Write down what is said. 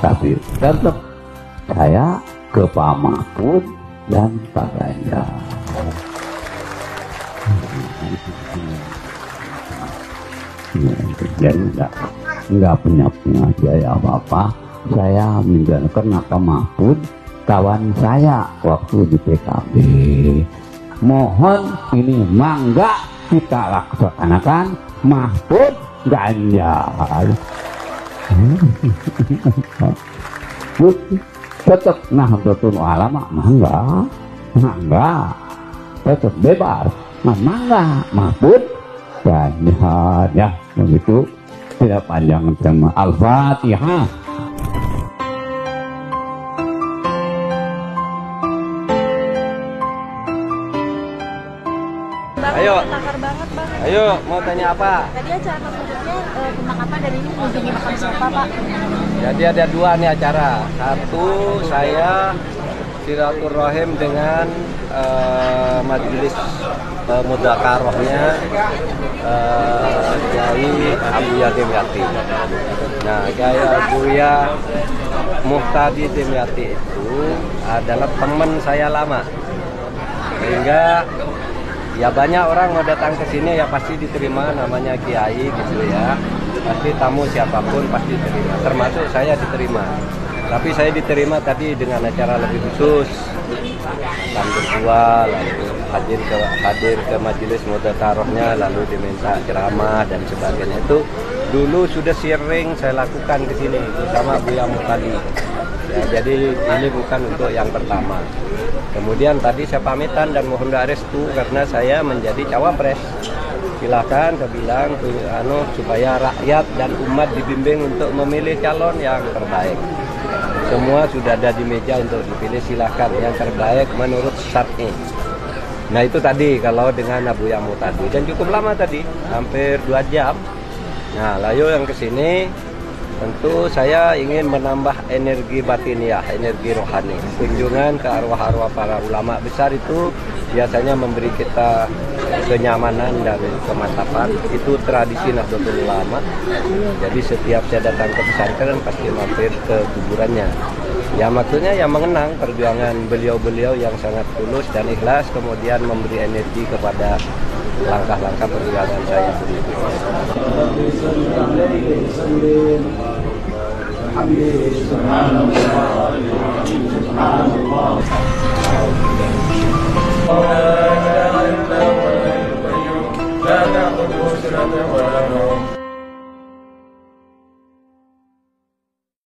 tapi tetap saya ke Pak Mahfud dan Pak Ganjar. Jadi enggak enggak punya punya biaya apa apa. Saya menjalankan Pak Mahfud kawan saya waktu di PKB. Mohon ini mangga kita laksanakan Mahfud Ganjar. Tetap nah betul ulama mangga mangga tetap bebas. Nah mangga. Mahfud Ganjar ya begitu tidak panjang tema Al-Fatihah. Ayo. Takar banget bang. Ayo, mau tanya apa? Tadi acara selanjutnya eh, tentang apa dari ini mengunjungi makam siapa pak? Jadi ada dua nih acara. Satu saya silaturahim dengan eh, majelis uh, mudakarohnya uh, Kiai Abuya Demyati. Nah, Kiai Abuya Muhtadi Demyati itu adalah teman saya lama. Sehingga ya banyak orang mau datang ke sini ya pasti diterima namanya kiai gitu ya pasti tamu siapa pun pasti diterima. Termasuk saya diterima. Tapi saya diterima tadi dengan acara lebih khusus. Sambil dua lalu hadir ke hadir ke majelis mudatarohnya lalu diminta ceramah dan sebagainya. Itu dulu sudah sering saya lakukan ke sini bersama Buya Mutali ya, jadi ini bukan untuk yang pertama. Kemudian tadi saya pamitan dan mohon doa restu karena saya menjadi cawapres. Silakan saya bilang anu supaya rakyat dan umat dibimbing untuk memilih calon yang terbaik. Semua sudah ada di meja untuk dipilih silakan yang terbaik menurut syar'i. Nah itu tadi kalau dengan Abu Yamu tadi dan cukup lama tadi hampir dua jam. Nah lalu yang ke sini Tentu saya ingin menambah energi batiniah, energi rohani. Kunjungan ke arwah-arwah para ulama besar itu biasanya memberi kita kenyamanan dan kemantapan itu tradisi Nahdlatul Ulama. Jadi setiap saya datang ke pesantren kan pasti mampir ke kuburannya. Ya maksudnya yang mengenang perjuangan beliau-beliau yang sangat tulus dan ikhlas kemudian memberi energi kepada langkah-langkah perjuangan saya sendiri. Alhamdulillah. Oh,